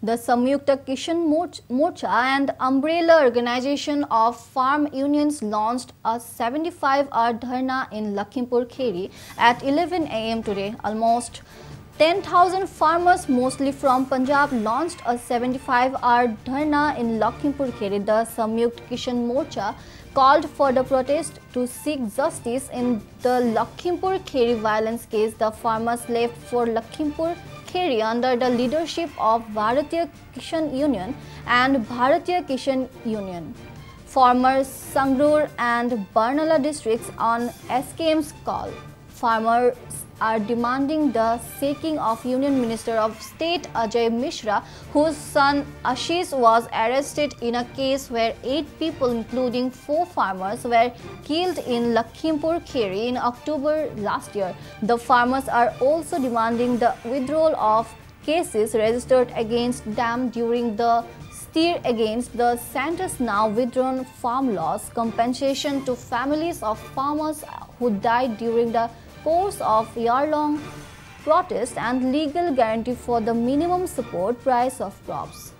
The Samyukta Kisan Morcha and umbrella organization of farm unions launched a 75-hour dharna in Lakhimpur Kheri at 11 am today. Almost 10,000 farmers, mostly from Punjab, launched a 75-hour dharna in Lakhimpur Kheri. The Samyukt Kisan Morcha called for the protest to seek justice in the Lakhimpur Kheri violence case. The farmers left for Lakhimpur Kheri under the leadership of Bharatiya Kisan Union and Bharatiya Kisan Union. Farmers Sangrur and Barnala districts on SKM's call. Farmers are demanding the sacking of Union Minister of State Ajay Mishra, whose son Ashish was arrested in a case where eight people, including four farmers, were killed in Lakhimpur Kheri in October last year. The farmers are also demanding the withdrawal of cases registered against them during the steer against the center's now withdrawn farm laws compensation to families of farmers who died during the course of year-long protest and legal guarantee for the minimum support price of crops.